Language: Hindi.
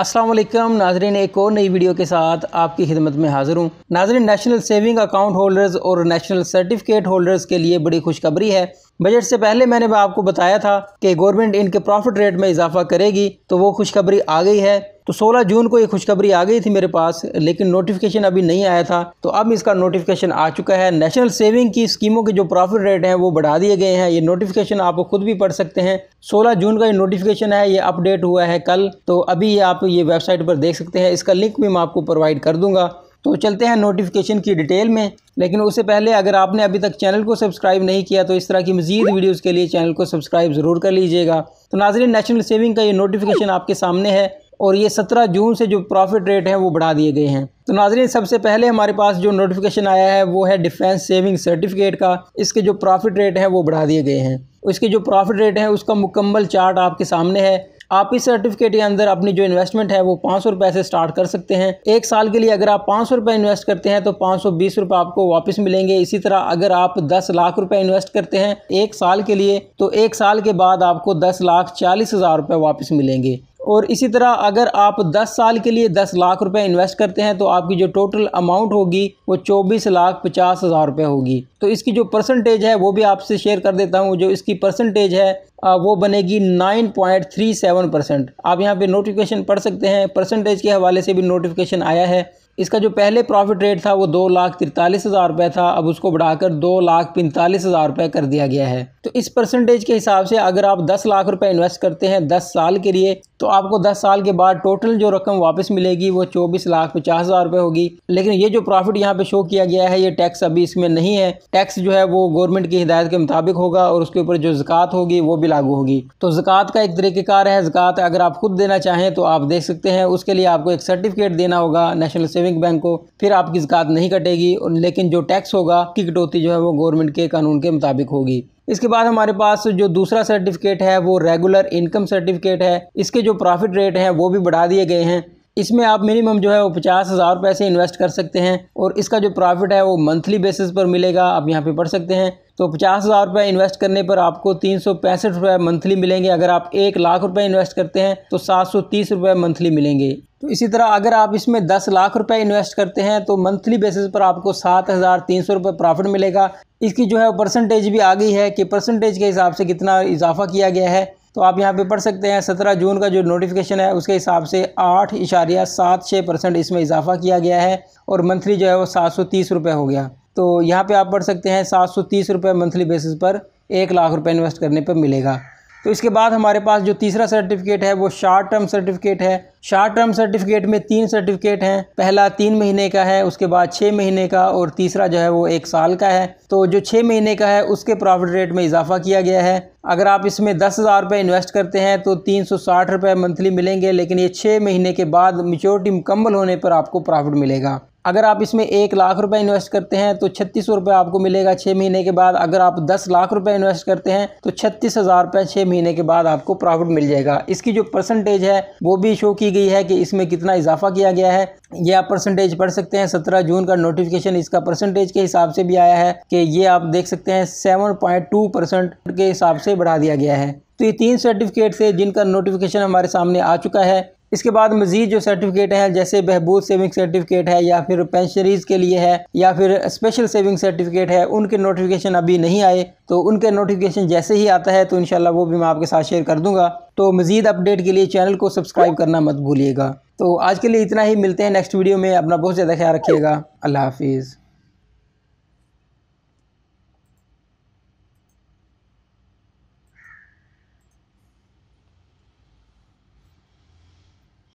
असलम नाजरीन, एक और नई वीडियो के साथ आपकी खिदमत में हाजिर हूँ। नाजरन, नेशनल सेविंग अकाउंट होल्डर्स और नेशनल सर्टिफिकेट होल्डर्स के लिए बड़ी खुशखबरी है। बजट से पहले मैंने आपको बताया था कि गवर्नमेंट इनके प्रॉफिट रेट में इजाफा करेगी तो वो खुशखबरी आ गई है। तो 16 जून को ये खुशखबरी आ गई थी मेरे पास, लेकिन नोटिफिकेशन अभी नहीं आया था। तो अब इसका नोटिफिकेशन आ चुका है। नेशनल सेविंग की स्कीमों के जो प्रॉफिट रेट हैं, वो बढ़ा दिए गए हैं। ये नोटिफिकेशन आप खुद भी पढ़ सकते हैं। 16 जून का ये नोटिफिकेशन है, ये अपडेट हुआ है कल। तो अभी आप ये वेबसाइट पर देख सकते हैं। इसका लिंक भी मैं आपको प्रोवाइड कर दूँगा। तो चलते हैं नोटिफिकेशन की डिटेल में। लेकिन उससे पहले अगर आपने अभी तक चैनल को सब्सक्राइब नहीं किया तो इस तरह की मजीद वीडियोज़ के लिए चैनल को सब्सक्राइब ज़रूर कर लीजिएगा। तो नाजरीन नेशनल सेविंग का ये नोटिफिकेशन आपके सामने है। और ये सत्रह जून से जो प्रॉफिट रेट है वो बढ़ा दिए गए हैं। तो नाजरीन, सबसे पहले हमारे पास जो नोटिफिकेशन आया है वो है डिफेंस सेविंग सर्टिफिकेट का। इसके जो प्रॉफिट रेट है वो बढ़ा दिए गए हैं। इसके जो प्रॉफिट रेट है उसका मुकम्मल चार्ट आपके सामने है। आप इस सर्टिफिकेट के अंदर अपनी जो इन्वेस्टमेंट है वो पाँच सौ रुपये से स्टार्ट कर सकते हैं। एक साल के लिए अगर आप पाँच सौ रुपये इन्वेस्ट करते हैं तो पाँच सौ बीस रुपये आपको वापस मिलेंगे। इसी तरह अगर आप दस लाख रुपए इन्वेस्ट करते हैं एक साल के लिए तो एक साल के बाद आपको दस लाख चालीस हज़ार रुपये वापस मिलेंगे। और इसी तरह अगर आप 10 साल के लिए 10 लाख रुपए इन्वेस्ट करते हैं तो आपकी जो टोटल अमाउंट होगी, वो 24 लाख पचास हज़ार रुपये होगी। तो इसकी जो परसेंटेज है, वो भी आपसे शेयर कर देता हूँ। जो इसकी परसेंटेज है वो बनेगी 9.37 परसेंट आप यहाँ पे नोटिफिकेशन पढ़ सकते हैं। परसेंटेज के हवाले से भी नोटिफिकेशन आया है। इसका जो पहले प्रॉफिट रेट था वो दो लाख तिरतालीस हज़ार रुपये था, अब उसको बढ़ाकर दो लाख पैंतालीस हज़ार रुपये कर दिया गया है। तो इस परसेंटेज के हिसाब से अगर आप दस लाख रुपए इन्वेस्ट करते हैं दस साल के लिए तो आपको दस साल के बाद टोटल जो रकम वापस मिलेगी वो चौबीस लाख पचास हज़ार रुपये होगी। लेकिन ये जो प्रॉफिट यहाँ पे शो किया गया है, ये टैक्स अभी इसमें नहीं है। टैक्स जो है वो गवर्नमेंट की हिदायत के मुताबिक होगा और उसके ऊपर जो जक़ात होगी वो भी लागू होगी। तो जक़ात का एक तरीक़ेकार है। जक़ात अगर आप खुद देना चाहें तो आप दे सकते हैं। उसके लिए आपको एक सर्टिफिकेट देना होगा नेशनल सेविंग बैंक को, फिर आपकी जक़ात नहीं कटेगी, लेकिन जो टैक्स होगा, की कटौती जो है वो गवर्नमेंट के कानून के मुताबिक होगी। इसके बाद हमारे पास जो दूसरा सर्टिफिकेट है, वो रेगुलर इनकम सर्टिफिकेट है। इसके जो प्रॉफिट रेट हैं, वो भी बढ़ा दिए गए हैं। इसमें आप मिनिमम जो है वो पचास हज़ार रुपये से इन्वेस्ट कर सकते हैं और इसका जो प्रॉफिट है वो मंथली बेसिस पर मिलेगा, आप यहाँ पे पढ़ सकते हैं। तो पचास हज़ार रुपये इन्वेस्ट करने पर आपको तीन सौ पैंसठ रुपये मंथली मिलेंगे। अगर आप एक लाख रुपये इन्वेस्ट करते हैं तो सात सौ तीस रुपये मंथली मिलेंगे। तो इसी तरह अगर आप इसमें दस लाख रुपए इन्वेस्ट करते हैं तो मंथली बेसिस पर आपको सात हज़ार तीन सौ रुपये प्रॉफिट मिलेगा। इसकी जो है परसेंटेज भी आ गई है कि परसेंटेज के हिसाब से कितना इजाफा किया गया है। तो आप यहाँ पे पढ़ सकते हैं, सत्रह जून का जो नोटिफिकेशन है, उसके हिसाब से आठ इशारिया सात छः परसेंट इसमें इजाफा किया गया है और मंथली जो है वो सात सौ तीस रुपये हो गया। तो यहाँ पे आप पढ़ सकते हैं, सात सौ तीस रुपये मंथली बेसिस पर एक लाख रुपये इन्वेस्ट करने पर मिलेगा। तो इसके बाद हमारे पास जो तीसरा सर्टिफिकेट है, वो शार्ट टर्म सर्टिफिकेट है। शार्ट टर्म सर्टिफिकेट में तीन सर्टिफिकेट हैं। पहला तीन महीने का है, उसके बाद छः महीने का और तीसरा जो है वो एक साल का है। तो जो छः महीने का है, उसके प्रॉफिट रेट में इजाफा किया गया है। अगर आप इसमें दस हज़ार रुपये इन्वेस्ट करते हैं तो तीन सौ साठ रुपये मंथली मिलेंगे, लेकिन ये छः महीने के बाद मेच्योरिटी मुकम्मल होने पर आपको प्रॉफिट मिलेगा। अगर आप इसमें एक लाख रुपए इन्वेस्ट करते हैं तो छत्तीस सौ रुपये आपको मिलेगा छः महीने के बाद। अगर आप दस लाख रुपए इन्वेस्ट करते हैं तो छत्तीस हज़ार रुपये छः महीने के बाद आपको प्रॉफिट मिल जाएगा। इसकी जो परसेंटेज है, वो भी शो की गई है कि इसमें कितना इजाफा किया गया है। ये आप परसेंटेज पढ़ सकते हैं। सत्रह जून का नोटिफिकेशन इसका परसेंटेज के हिसाब से भी आया है कि ये आप देख सकते हैं सेवन पॉइंट टू परसेंट के हिसाब से बढ़ा दिया गया है। तो ये तीन सर्टिफिकेट थे जिनका नोटिफिकेशन हमारे सामने आ चुका है। इसके बाद मज़ीद जो सर्टिफिकेट हैं, जैसे बहबूद सेविंग सर्टिफिकेट है, या फिर पेंशनरीज़ के लिए है, या फिर स्पेशल सेविंग सर्टिफिकेट है, उनके नोटिफिकेशन अभी नहीं आए तो उनके नोटिफिकेशन जैसे ही आता है तो इनशाला वो भी मैं आपके साथ शेयर कर दूँगा। तो मज़ीद अपडेट के लिए चैनल को सब्सक्राइब करना मत भूलिएगा। तो आज के लिए इतना ही, मिलते हैं नेक्स्ट वीडियो में, अपना बहुत ज़्यादा ख्याल रखिएगा। अल्लाह हाफिज़।